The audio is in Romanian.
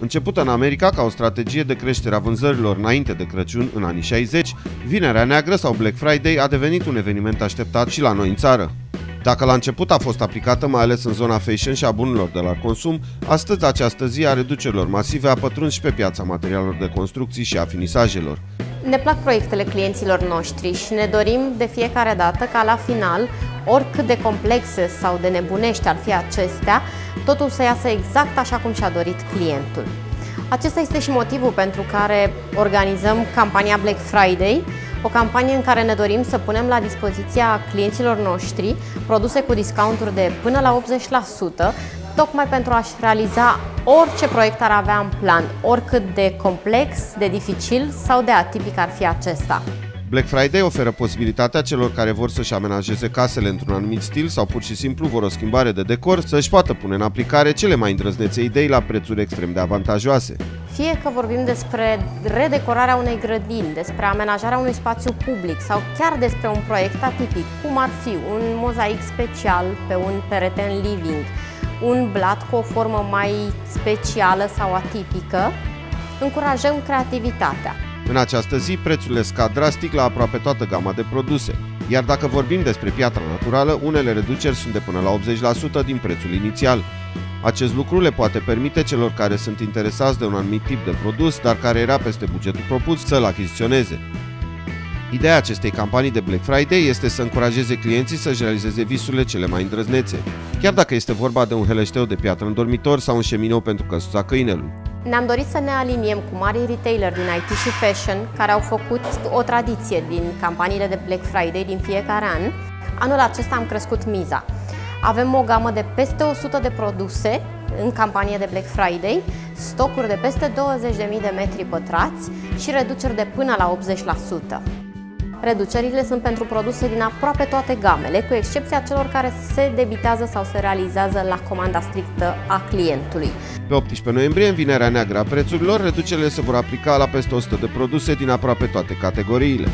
Începută în America ca o strategie de creștere a vânzărilor înainte de Crăciun în anii 60, Vinerea Neagră sau Black Friday a devenit un eveniment așteptat și la noi în țară. Dacă la început a fost aplicată mai ales în zona fashion și a bunurilor de la consum, astăzi această zi a reducerilor masive a pătruns și pe piața materialelor de construcții și a finisajelor. Ne plac proiectele clienților noștri și ne dorim de fiecare dată ca la final, oricât de complexe sau de nebunești ar fi acestea, totul să iasă exact așa cum și-a dorit clientul. Acesta este și motivul pentru care organizăm campania Black Friday, o campanie în care ne dorim să punem la dispoziția clienților noștri produse cu discounturi de până la 80%, tocmai pentru a-și realiza orice proiect ar avea în plan, oricât de complex, de dificil sau de atipic ar fi acesta. Black Friday oferă posibilitatea celor care vor să-și amenajeze casele într-un anumit stil sau pur și simplu vor o schimbare de decor să-și poată pune în aplicare cele mai îndrăznețe idei la prețuri extrem de avantajoase. Fie că vorbim despre redecorarea unei grădini, despre amenajarea unui spațiu public sau chiar despre un proiect atipic, cum ar fi un mozaic special pe un perete în living, un blat cu o formă mai specială sau atipică, încurajăm creativitatea. În această zi, prețurile scad drastic la aproape toată gama de produse, iar dacă vorbim despre piatra naturală, unele reduceri sunt de până la 80% din prețul inițial. Acest lucru le poate permite celor care sunt interesați de un anumit tip de produs, dar care era peste bugetul propus, să-l achiziționeze. Ideea acestei campanii de Black Friday este să încurajeze clienții să-și realizeze visurile cele mai îndrăznețe, chiar dacă este vorba de un heleșteu de piatră în dormitor sau un șemineu pentru căsuța câinelui. Ne-am dorit să ne aliniem cu mari retailer din IT și fashion care au făcut o tradiție din campaniile de Black Friday din fiecare an. Anul acesta am crescut miza. Avem o gamă de peste 100 de produse în campanie de Black Friday, stocuri de peste 20.000 de metri pătrați și reduceri de până la 80%. Reducerile sunt pentru produse din aproape toate gamele, cu excepția celor care se debitează sau se realizează la comanda strictă a clientului. Pe 18 noiembrie, în Vinerea Neagră a prețurilor, reducerile se vor aplica la peste 100 de produse din aproape toate categoriile.